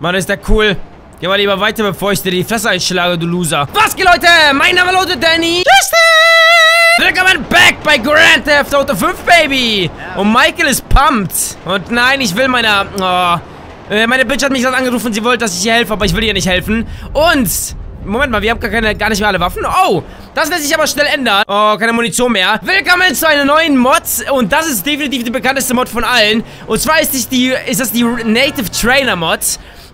Mann, ist der cool. Geh mal lieber weiter, bevor ich dir die Fresse einschlage, du Loser. Was geht, Leute? Mein Name lautet Danny. Justin! Willkommen back bei Grand Theft Auto 5, Baby. Und Michael ist pumped. Und nein, ich will meiner... Oh, äh, meine Bitch hat mich gerade angerufen, sie wollte, dass ich ihr helfe, aber ich will ihr nicht helfen. Und... Moment mal, wir haben gar, keine, gar nicht mehr alle Waffen. Oh, das wird sich aber schnell ändern. Oh, keine Munition mehr. Willkommen zu einer neuen Mod. Und das ist definitiv die bekannteste Mod von allen. Und zwar ist, die, ist das die Native Trainer Mod.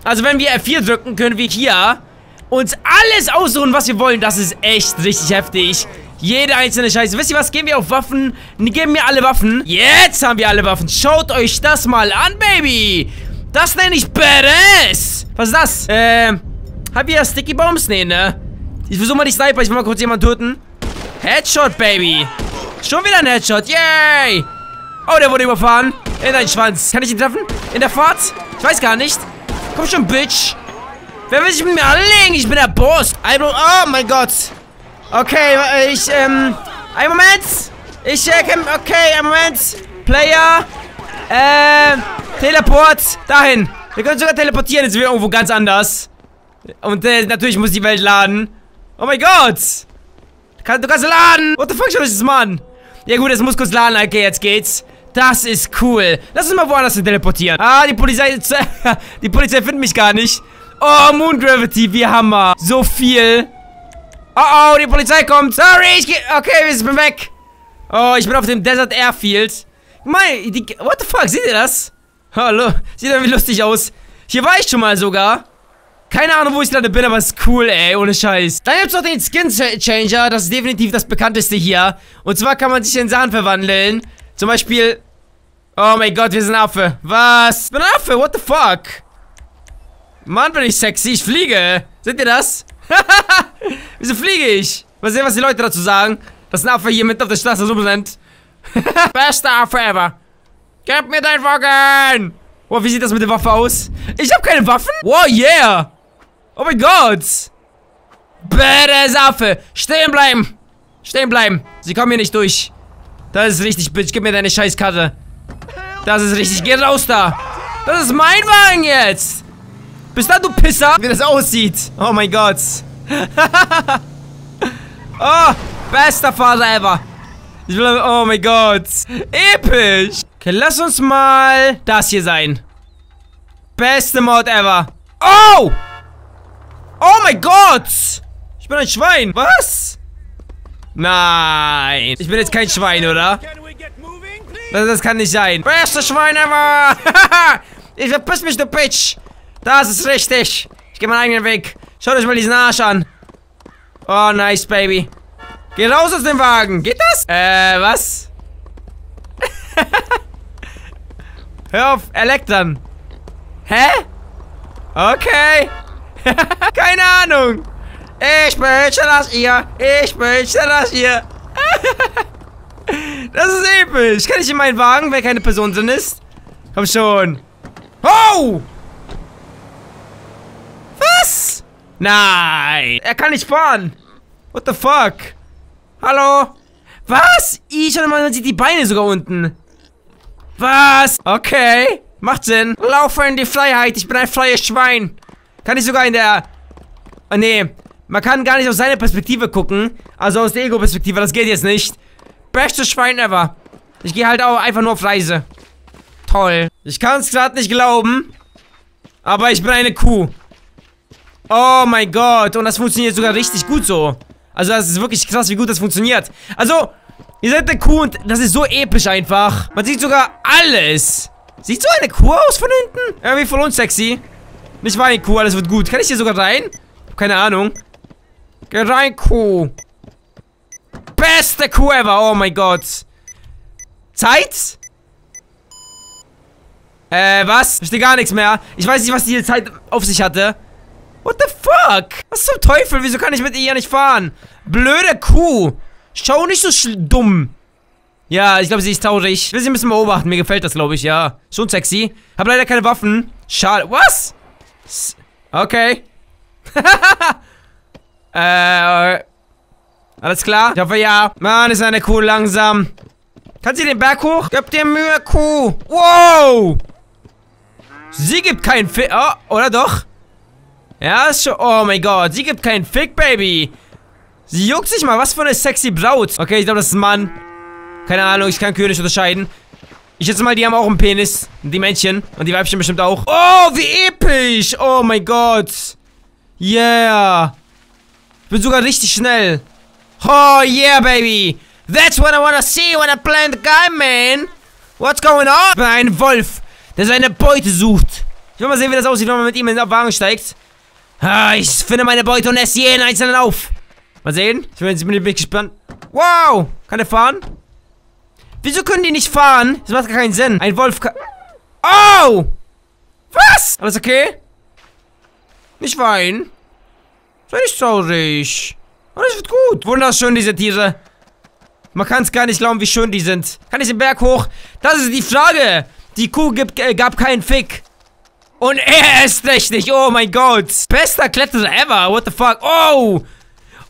Also wenn wir F4 drücken, können wir hier uns alles aussuchen, was wir wollen. Das ist echt richtig heftig. Jede einzelne Scheiße. Wisst ihr was? Gehen wir auf Waffen. Geben wir alle Waffen. Jetzt haben wir alle Waffen. Schaut euch das mal an, Baby. Das nenne ich Badass. Was ist das? Ähm, hab ihr Sticky Bombs? Nee, ne? Ich versuche mal die Sniper. Ich will mal kurz jemanden töten. Headshot, Baby. Schon wieder ein Headshot. Yay. Oh, der wurde überfahren. In deinen Schwanz. Kann ich ihn treffen? In der Fahrt? Ich weiß gar nicht. Komm schon, Bitch. Wer will sich mit mir anlegen? Ich bin der Boss. Oh mein Gott. Okay, ich, ähm... Ein Moment. Ich, äh, okay, ein Moment. Player. Äh, Teleport. Dahin. Wir können sogar teleportieren. Jetzt sind wir irgendwo ganz anders. Und, äh, natürlich muss die Welt laden. Oh mein Gott. Du kannst laden. What the fuck, schau dich das mal an. Ja gut, es muss kurz laden. Okay, jetzt geht's. Das ist cool. Lass uns mal woanders hin teleportieren. Ah, die Polizei... die Polizei findet mich gar nicht. Oh, Moon Gravity, wie Hammer. So viel. Oh, oh, die Polizei kommt. Sorry, ich geh... Okay, ich bin weg. Oh, ich bin auf dem Desert Airfield. Mein, die... What the fuck, seht ihr das? Hallo, sieht irgendwie lustig aus. Hier war ich schon mal sogar. Keine Ahnung, wo ich gerade bin, aber es ist cool, ey, ohne Scheiß. Dann gibt's noch den Skin Changer, das ist definitiv das bekannteste hier. Und zwar kann man sich in Sachen verwandeln. Zum Beispiel Oh mein Gott, wir sind Affe. Was? Ich bin Affe, what the fuck? Mann, bin ich sexy, ich fliege. Seht ihr das? Wieso fliege ich? Mal sehen, was die Leute dazu sagen. Dass ein Affe hier mit auf der Straße rumrennt. Bester Affe ever. Gib mir dein Wagen. Oh, wie sieht das mit der Waffe aus? Ich habe keine Waffen? Wow, yeah. Oh mein Gott. Badass Affe. Stehen bleiben. Stehen bleiben. Sie kommen hier nicht durch. Das ist richtig, Bitch. Gib mir deine Scheißkarte. Das ist richtig. Geh raus da. Das ist mein Wagen jetzt. Bis dann, du Pisser. Wie das aussieht. Oh mein Gott. oh, bester Fahrer ever. Ich will, oh mein Gott. Episch. Okay, lass uns mal das hier sein. Beste Mod ever. Oh! Oh mein Gott! Ich bin ein Schwein. Was? Nein. Ich bin jetzt kein Schwein, oder? Das, das kann nicht sein. Beste Schwein ever. ich verpiss mich, du Bitch. Das ist richtig. Ich gehe meinen eigenen Weg. Schaut euch mal diesen Arsch an. Oh, nice, Baby. Geh raus aus dem Wagen. Geht das? Äh, was? Hör auf, Elektern. Hä? Okay. Keine Ahnung. Ich wünsche das ihr. Ich wünsche das ihr. Das ist episch. Kann ich in meinen Wagen, wenn keine Person drin ist? Komm schon. Oh! Was? Nein. Er kann nicht fahren. What the fuck? Hallo? Was? Ich mal, man sieht die Beine sogar unten. Was? Okay. Macht Sinn. Laufe in die Freiheit. Ich bin ein freies Schwein. Kann ich sogar in der... Oh, nee. Man kann gar nicht aus seiner Perspektive gucken. Also aus der Ego-Perspektive. Das geht jetzt nicht. Bestes Schwein ever. Ich gehe halt auch einfach nur auf Reise. Toll. Ich kann es gerade nicht glauben. Aber ich bin eine Kuh. Oh mein Gott. Und das funktioniert sogar richtig gut so. Also das ist wirklich krass, wie gut das funktioniert. Also, ihr seid eine Kuh und das ist so episch einfach. Man sieht sogar alles. Sieht so eine Kuh aus von hinten? Irgendwie voll unsexy. Nicht eine Kuh, alles wird gut. Kann ich hier sogar rein? Keine Ahnung. Geh rein, Kuh. Beste Kuh ever. Oh mein Gott. Zeit? Äh, was? Ich verstehe gar nichts mehr. Ich weiß nicht, was die Zeit auf sich hatte. What the fuck? Was zum Teufel? Wieso kann ich mit ihr nicht fahren? Blöde Kuh. Schau nicht so dumm. Ja, ich glaube, sie ist traurig. Ich will sie ein bisschen beobachten. Mir gefällt das, glaube ich, ja. Schon sexy. Hab leider keine Waffen. Schade. Was? Okay. äh, alles klar? Ich hoffe, ja. Mann, ist eine Kuh langsam. Kann sie den Berg hoch? Gib dir Mühe, Kuh. Wow. Sie gibt keinen Fick. Oh, oder doch? Ja, ist schon. Oh mein Gott. Sie gibt keinen Fick, Baby. Sie juckt sich mal. Was für eine sexy Braut. Okay, ich glaube, das ist ein Mann. Keine Ahnung, ich kann König unterscheiden. Ich schätze mal, die haben auch einen Penis. Die Männchen. Und die Weibchen bestimmt auch. Oh, wie episch. Oh mein Gott. Yeah. Ich bin sogar richtig schnell. Oh, yeah, baby. That's what I wanna see when I play the guy, man. What's going on? Ein Wolf, der seine Beute sucht. Ich will mal sehen, wie das aussieht, wenn man mit ihm in den Wagen steigt. Ah, ich finde meine Beute und esse jeden einzelnen auf. Mal sehen. Ich bin jetzt bin gespannt. Wow. Kann er fahren? Wieso können die nicht fahren? Das macht gar keinen Sinn. Ein Wolf kann... Oh! Was? Alles okay? Nicht weinen. Sei nicht traurig. Alles wird gut. Wunderschön, diese Tiere. Man kann es gar nicht glauben, wie schön die sind. Kann ich den Berg hoch? Das ist die Frage. Die Kuh gibt, äh, gab keinen Fick. Und er ist recht nicht. Oh mein Gott. Bester Kletterer ever. What the fuck? Oh.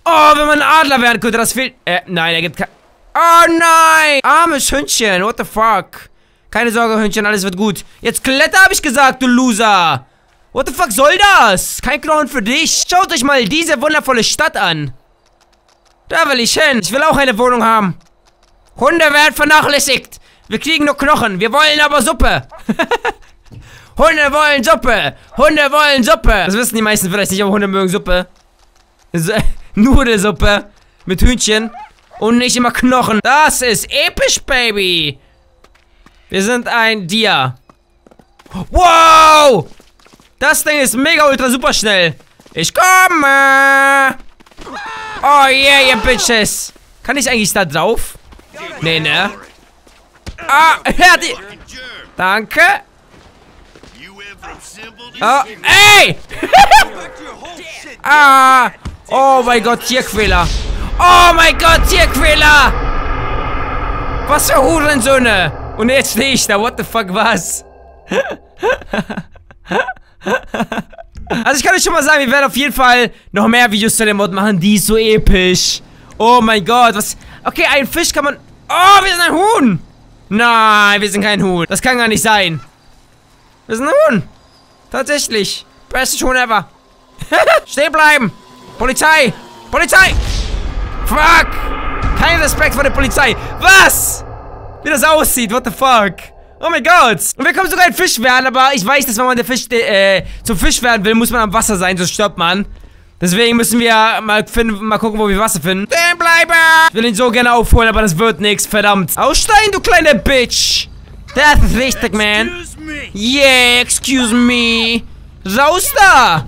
Oh, wenn man ein Adler werden könnte, das fehlt. Äh, nein, er gibt kein... Oh nein! Armes Hündchen, what the fuck? Keine Sorge, Hündchen, alles wird gut. Jetzt kletter, hab ich gesagt, du Loser! What the fuck soll das? Kein Knochen für dich. Schaut euch mal diese wundervolle Stadt an. Da will ich hin. Ich will auch eine Wohnung haben. Hunde werden vernachlässigt. Wir kriegen nur Knochen. Wir wollen aber Suppe. Hunde wollen Suppe. Hunde wollen Suppe. Das wissen die meisten vielleicht nicht, aber Hunde mögen Suppe. Nudelsuppe. Mit Hühnchen. Und nicht immer Knochen. Das ist episch, Baby. Wir sind ein Dia. Wow! Das Ding ist mega ultra super schnell. Ich komme. Oh yeah, ihr Bitches. Kann ich eigentlich da drauf? Nee, ne? Ah, ja, die... Danke. Oh, ey! ah! Oh mein Gott, Tierquäler. Oh mein Gott, Tierquäler! Was für Hurensöhne! Und jetzt stehe ich da, what the fuck, was? also ich kann euch schon mal sagen, wir werden auf jeden Fall noch mehr Videos zu dem Mod machen, die ist so episch. Oh mein Gott, was... Okay, ein Fisch kann man... Oh, wir sind ein Huhn! Nein, wir sind kein Huhn. Das kann gar nicht sein. Wir sind ein Huhn. Tatsächlich. Beste Huhn ever. Stehen bleiben. Polizei. Polizei. Fuck! Kein Respekt vor der Polizei. Was? Wie das aussieht, what the fuck? Oh mein Gott. Und wir können sogar ein Fisch werden, aber ich weiß, dass wenn man der Fisch, äh, zum Fisch werden will, muss man am Wasser sein, sonst stirbt man. Deswegen müssen wir mal finden, mal gucken, wo wir Wasser finden. Den bleiben! Ich will ihn so gerne aufholen, aber das wird nichts, verdammt. Aussteigen, du kleine Bitch! Das ist richtig, man. Yeah, excuse me. Raus da!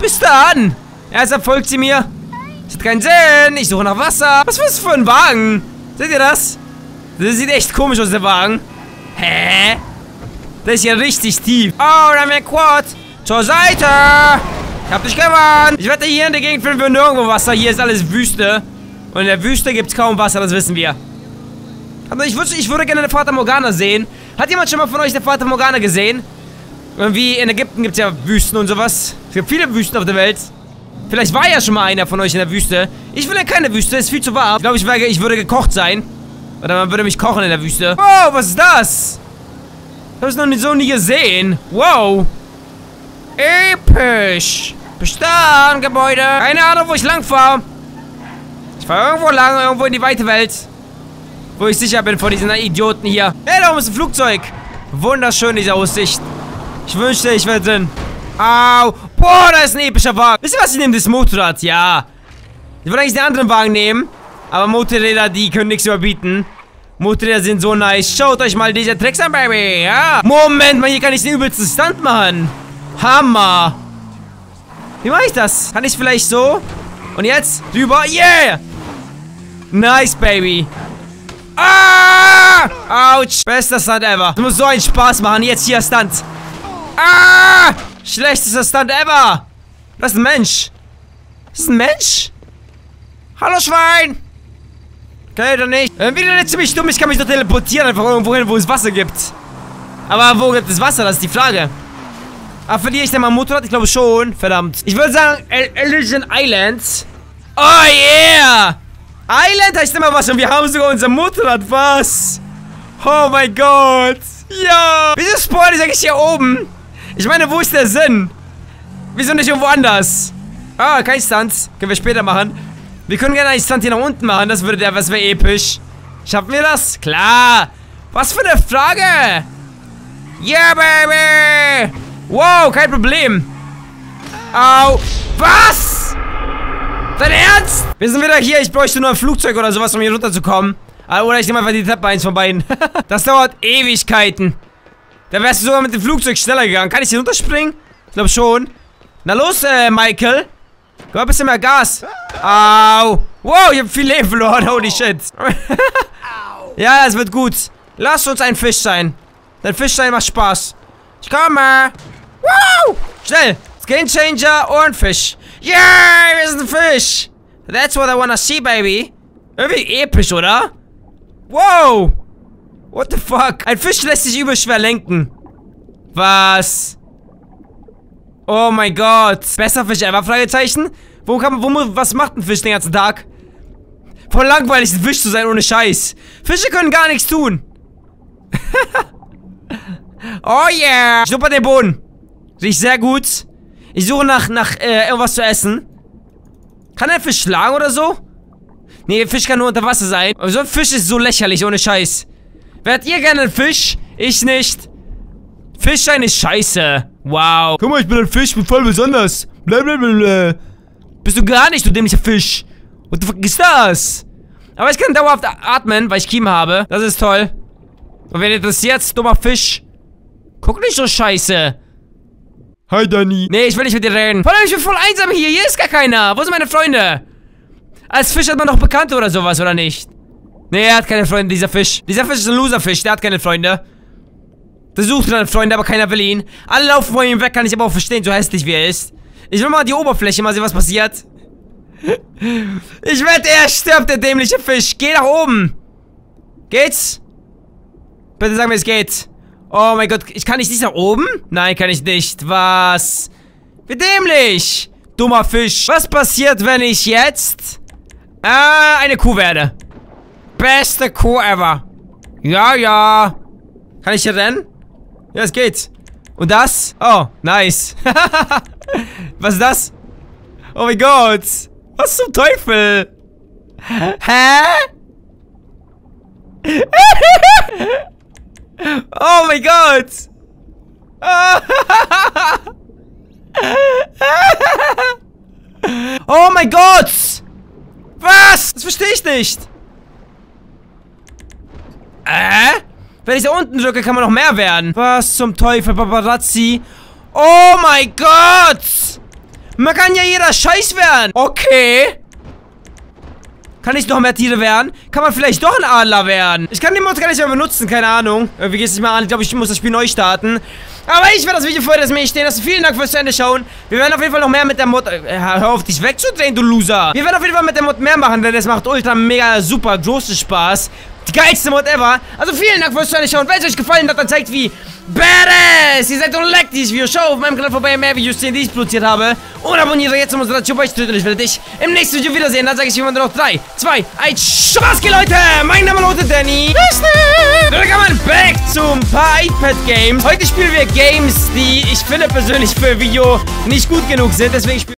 Bis dann! Erst folgt sie mir. Das hat keinen Sinn. Ich suche nach Wasser. Was ist das für ein Wagen? Seht ihr das? Das sieht echt komisch aus, der Wagen. Hä? Der ist ja richtig tief. Oh, da haben wir Quad. Zur Seite. Ich hab dich gewonnen. Ich wette, hier in der Gegend finden wir nirgendwo Wasser. Hier ist alles Wüste. Und in der Wüste gibt es kaum Wasser, das wissen wir. Aber ich, würd, ich würde gerne eine Fata Morgana sehen. Hat jemand schon mal von euch eine Fata Morgana gesehen? Irgendwie in Ägypten gibt es ja Wüsten und sowas. Es gibt viele Wüsten auf der Welt. Vielleicht war ja schon mal einer von euch in der Wüste. Ich will ja keine Wüste, ist viel zu warm. Ich glaube, ich, ich würde gekocht sein. Oder man würde mich kochen in der Wüste. Wow, was ist das? Ich habe es noch nie, so nie gesehen. Wow. Episch. Bestand, Gebäude. Keine Ahnung, wo ich lang fahre. Ich fahre irgendwo lang, irgendwo in die weite Welt. Wo ich sicher bin vor diesen Idioten hier. Hey, da oben ist ein Flugzeug. Wunderschön, diese Aussicht. Ich wünschte, ich wäre drin. Au. Boah, da ist ein epischer Wagen. Wisst ihr was? Ich nehme das Motorrad. Ja. Ich würde eigentlich den anderen Wagen nehmen. Aber Motorräder, die können nichts überbieten. Motorräder sind so nice. Schaut euch mal diese Tricks an, Baby. Ja. Moment mal, hier kann ich den übelsten Stunt machen. Hammer. Wie mache ich das? Kann ich vielleicht so? Und jetzt? Rüber. Yeah. Nice, Baby. Ah! Autsch. Bester Stunt ever. Das muss so einen Spaß machen. Jetzt hier Stunt. Ah! Schlechtester Stunt ever. Das ist ein Mensch. Das ist ein Mensch? Hallo, Schwein. Okay, dann nicht. Irgendwie der ziemlich dumm. Ich kann mich doch teleportieren. Einfach irgendwo hin, wo es Wasser gibt. Aber wo gibt es Wasser? Das ist die Frage. Aber verliere ich denn mal Motorrad? Ich glaube schon. Verdammt. Ich würde sagen, Elysian Islands. Oh yeah! Island heißt immer was und wir haben sogar unser Motorrad. Was? Oh mein Gott. Ja. Wieso spawnt ist eigentlich hier oben? Ich meine, wo ist der Sinn? Wieso nicht irgendwo anders? Ah, kein Stunt. Können wir später machen. Wir können gerne einen Stunt hier nach unten machen. Das würde der, was wäre episch. Schaffen wir das? Klar. Was für eine Frage. Yeah, baby. Wow, kein Problem. Au. Was? Dein Ernst? Wir sind wieder hier. Ich bräuchte nur ein Flugzeug oder sowas, um hier runterzukommen. Ah, oder ich nehme einfach die Treppe eins von beiden. das dauert Ewigkeiten. Da wärst du sogar mit dem Flugzeug schneller gegangen. Kann ich hier runterspringen? Ich glaube schon. Na los, äh, Michael. Gib ein bisschen mehr Gas. Au. Wow, ich hab viel Leben verloren. Holy shit. ja, es wird gut. Lass uns ein Fisch sein. Dein Fisch sein macht Spaß. Ich komme. Wow. Schnell. Game Changer und Fisch. Yeah, wir sind ein Fisch. That's what I wanna see, baby. Irgendwie episch, oder? Wow. What the fuck? Ein Fisch lässt sich übel schwer lenken. Was? Oh mein Gott. Besser Fisch ever? Fragezeichen? Wo kann man, wo, was macht ein Fisch den ganzen Tag? Voll langweilig, ein Fisch zu sein, ohne Scheiß. Fische können gar nichts tun. oh yeah. Schnupper den Boden. Riecht sehr gut. Ich suche nach, nach, äh, irgendwas zu essen. Kann ein Fisch schlagen oder so? Nee, Fisch kann nur unter Wasser sein. Aber so ein Fisch ist so lächerlich, ohne Scheiß. Wärt ihr gerne ein Fisch? Ich nicht. Fischschein ist scheiße. Wow. Guck mal, ich bin ein Fisch, bin voll besonders. Blablabla. Bist du gar nicht, du dämlicher Fisch. What the fuck ist das? Aber ich kann dauerhaft atmen, weil ich Kiem habe. Das ist toll. Und wenn ihr das jetzt, dummer Fisch. Guck nicht so scheiße. Hi, Danny. Nee, ich will nicht mit dir reden. Vor allem, ich bin voll einsam hier. Hier ist gar keiner. Wo sind meine Freunde? Als Fisch hat man doch Bekannte oder sowas, oder nicht? Nee, er hat keine Freunde, dieser Fisch. Dieser Fisch ist ein Loserfisch. Der hat keine Freunde. Der sucht eine Freunde, aber keiner will ihn. Alle laufen vor ihm weg, kann ich aber auch verstehen, so hässlich wie er ist. Ich will mal die Oberfläche, mal sehen, was passiert. Ich wette, er stirbt, der dämliche Fisch. Geh nach oben. Geht's? Bitte sag mir, es geht. Oh mein Gott, ich kann nicht, nicht nach oben? Nein, kann ich nicht. Was? Wie dämlich. Dummer Fisch. Was passiert, wenn ich jetzt... Äh, eine Kuh werde? Beste Kuh ever. Ja, ja. Kann ich hier rennen? Ja, es geht. Und das? Oh, nice. Was ist das? Oh mein Gott. Was zum Teufel? Hä? Oh mein Gott! Oh mein Gott! Was? Das verstehe ich nicht. Äh? Wenn ich da unten drücke, kann man noch mehr werden. Was zum Teufel, Paparazzi? Oh mein Gott! Man kann ja jeder Scheiß werden. Okay. Kann ich noch mehr Tiere werden? Kann man vielleicht doch ein Adler werden? Ich kann den Mod gar nicht mehr benutzen, keine Ahnung. Irgendwie geht es nicht mal an. Ich glaube, ich muss das Spiel neu starten. Aber ich werde das Video vorher, das mir stehen lassen. Vielen Dank fürs Ende schauen. Wir werden auf jeden Fall noch mehr mit der Mod... Äh, hör auf, dich wegzudrehen, du Loser. Wir werden auf jeden Fall mit der Mod mehr machen, denn es macht ultra mega super großen Spaß. Die geilste Mod ever. Also vielen Dank fürs zu Ende schauen. Wenn es euch gefallen hat, dann zeigt wie badass ihr seid und like dieses Video. Schau auf meinem Kanal vorbei, mehr Videos sehen, die ich produziert habe. Und abonniere jetzt um unsere YouTube-Beitritt. Und ich werde dich im nächsten Video wiedersehen. Dann sage ich immer noch 3, 2, 1, Spaß, Leute. Mein Name lautet Danny. Willkommen back zum paar iPad-Games. Heute spielen wir Games, die ich finde persönlich für Video nicht gut genug sind. Deswegen spielen